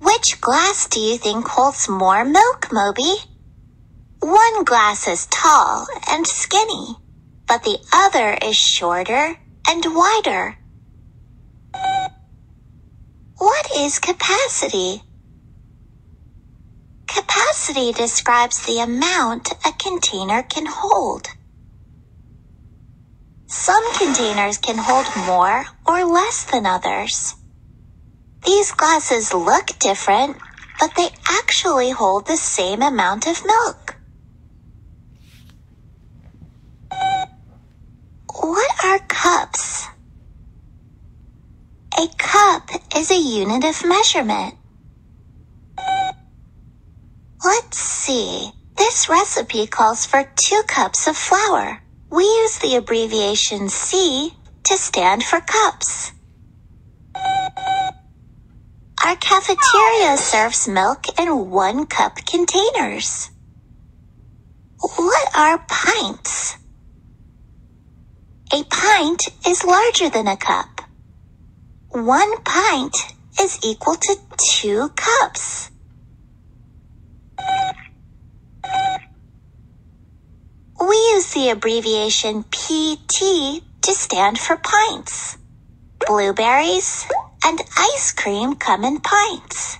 Which glass do you think holds more milk, Moby? One glass is tall and skinny, but the other is shorter and wider. What is capacity? Capacity describes the amount a container can hold. Some containers can hold more or less than others. These glasses look different, but they actually hold the same amount of milk. What are cups? A cup is a unit of measurement. Let's see. This recipe calls for two cups of flour. We use the abbreviation C to stand for cups. Our cafeteria serves milk in one cup containers. What are pints? A pint is larger than a cup. One pint is equal to two cups. We use the abbreviation PT to stand for pints. Blueberries and ice cream come in pints.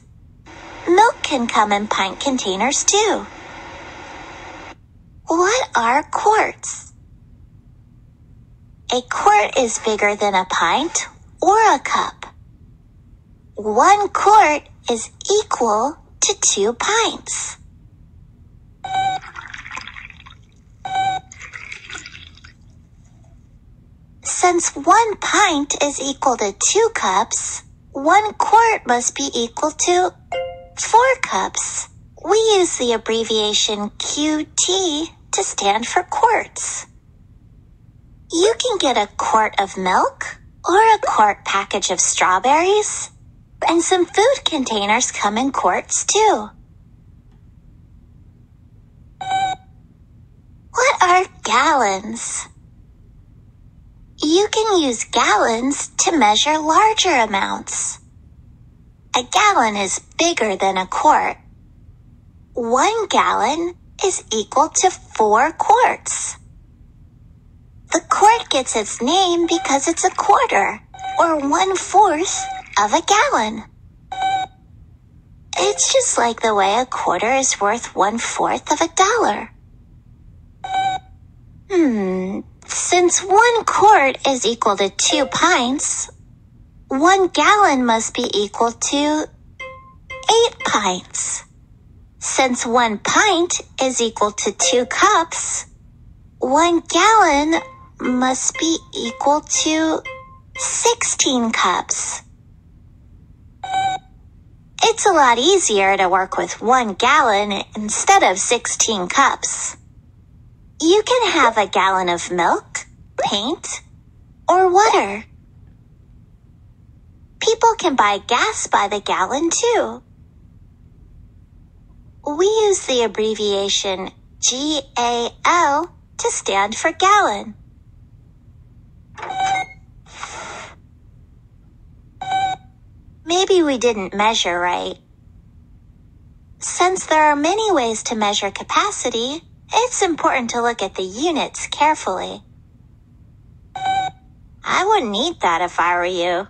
Milk can come in pint containers too. What are quarts? A quart is bigger than a pint or a cup. One quart is equal to two pints. Since one pint is equal to two cups, one quart must be equal to four cups. We use the abbreviation QT to stand for quarts. You can get a quart of milk or a quart package of strawberries, and some food containers come in quarts too. What are gallons? You can use gallons to measure larger amounts. A gallon is bigger than a quart. One gallon is equal to four quarts. The quart gets its name because it's a quarter, or one fourth of a gallon. It's just like the way a quarter is worth one fourth of a dollar. Hmm, since one quart is equal to two pints, one gallon must be equal to eight pints. Since one pint is equal to two cups, one gallon must be equal to 16 cups. It's a lot easier to work with one gallon instead of 16 cups. You can have a gallon of milk, paint, or water. People can buy gas by the gallon too. We use the abbreviation GAL to stand for gallon. Maybe we didn't measure right. Since there are many ways to measure capacity, it's important to look at the units carefully. I wouldn't eat that if I were you.